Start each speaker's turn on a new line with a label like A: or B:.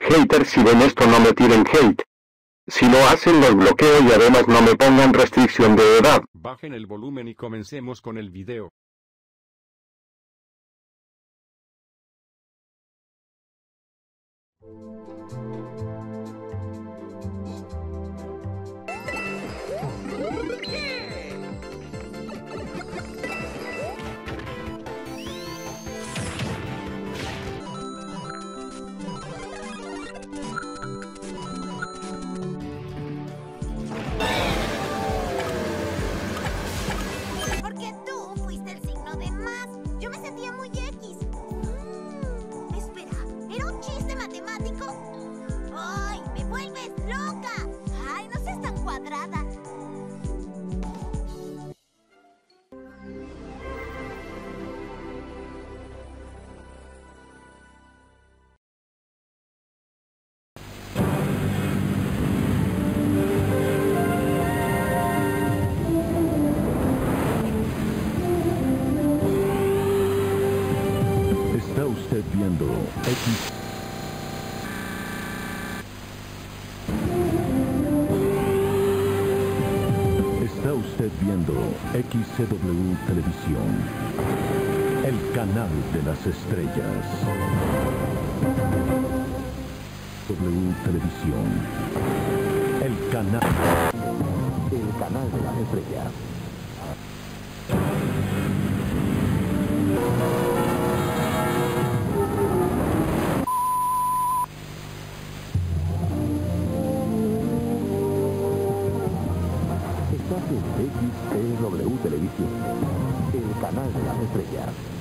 A: Haters si ven esto no me tiren hate. Si lo hacen los bloqueo y además no me pongan restricción de edad.
B: Bajen el volumen y comencemos con el video.
C: Viendo X. Está usted viendo XCW Televisión, el canal de las estrellas. W Televisión, el canal, el canal de las estrellas. Imagen Televisión, el canal de las estrellas.